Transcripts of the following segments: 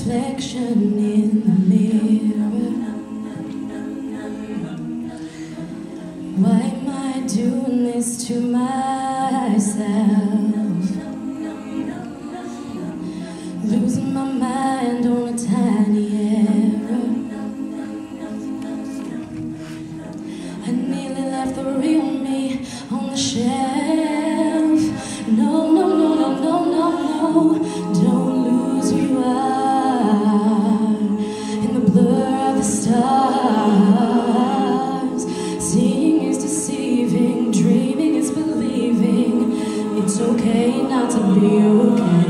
reflection in the mirror Why am I doing this to myself? to be okay.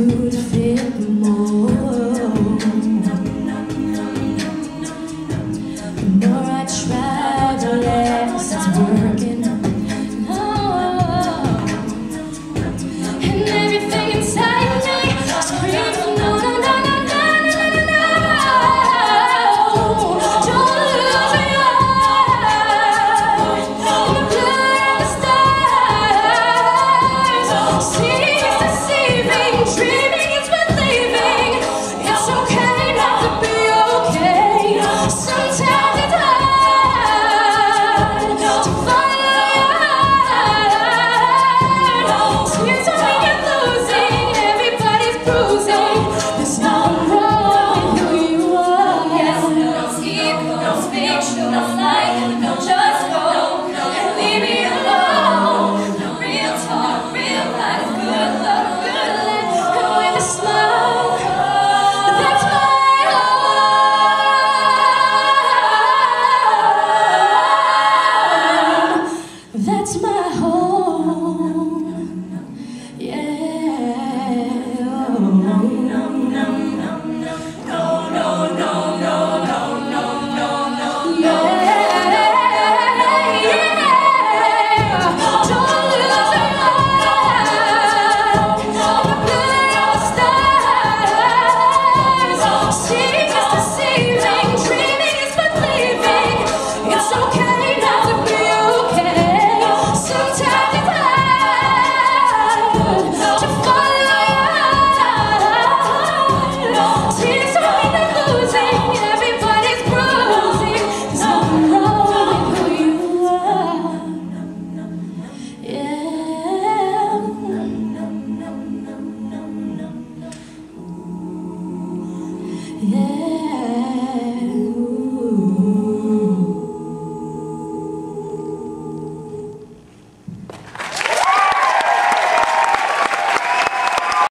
you'd more The more I working. Yeah.